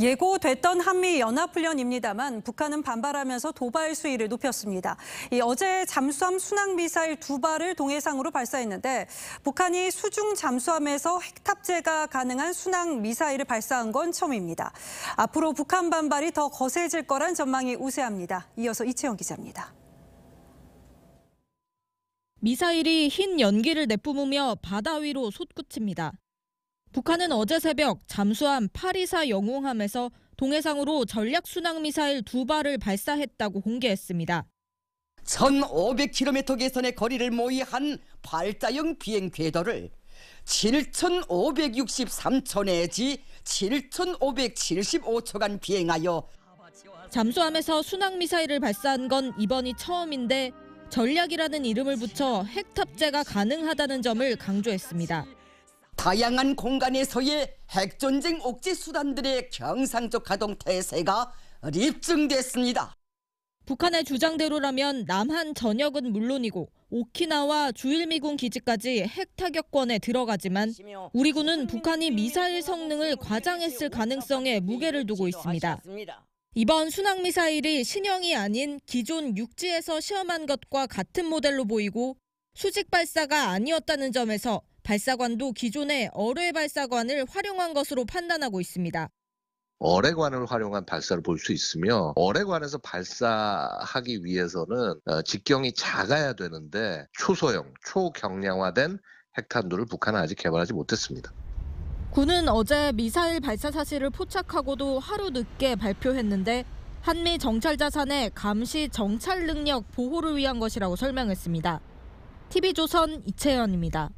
예고됐던 한미 연합훈련입니다만 북한은 반발하면서 도발 수위를 높였습니다. 이 어제 잠수함 순항 미사일 두 발을 동해상으로 발사했는데 북한이 수중 잠수함에서 핵 탑재가 가능한 순항 미사일을 발사한 건 처음입니다. 앞으로 북한 반발이 더 거세질 거란 전망이 우세합니다. 이어서 이채영 기자입니다. 미사일이 흰 연기를 내뿜으며 바다 위로 솟구칩니다. 북한은 어제 새벽 잠수함 824 영웅함에서 동해상으로 전략 순항 미사일 두 발을 발사했다고 공개했습니다. 1500km 계선의 거리를 모의한 발자형 비행 궤도를 7563초 내지 7575초간 비행하여 잠수함에서 순항 미사일을 발사한 건 이번이 처음인데 전략이라는 이름을 붙여 핵 탑재가 가능하다는 점을 강조했습니다. 다양한 공간에서의 핵전쟁 옥지 수단들의 경상적 가동 태세가 입증됐습니다. 북한의 주장대로라면 남한 전역은 물론이고 오키나와 주일미군 기지까지 핵 타격권에 들어가지만 우리 군은 북한이 미사일 성능을 과장했을 가능성에 무게를 두고 있습니다. 이번 순항 미사일이 신형이 아닌 기존 육지에서 시험한 것과 같은 모델로 보이고 수직 발사가 아니었다는 점에서 발사관도 기존의 어뢰 발사관을 활용한 것으로 판단하고 있습니다. 어뢰관을 활용한 발사를 볼 수 있으며 어뢰관에서 발사하기 위해서는 어, 직경이 작아야 되는데 초소형, 초경량화된 핵탄두를 북한은 아직 개발하지 못했습니다. 군은 어제 미사일 발사 사실을 포착하고도 하루 늦게 발표했는데 한미 정찰 자산의 감시 정찰 능력 보호를 위한 것이라고 설명했습니다. TV조선 이채연입니다.